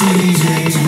season.